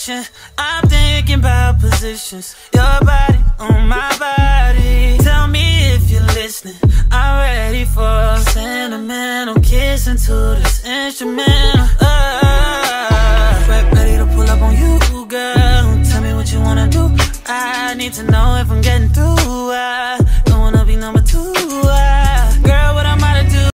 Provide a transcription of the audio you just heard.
condition. I'm thinking about positions. Your body on my body. Tell me if you're listening. I'm ready for a sentimental kiss into this instrumental. Ah. Oh, right, ready to pull up on you, girl. Tell me what you wanna do. I need to know if I'm getting through.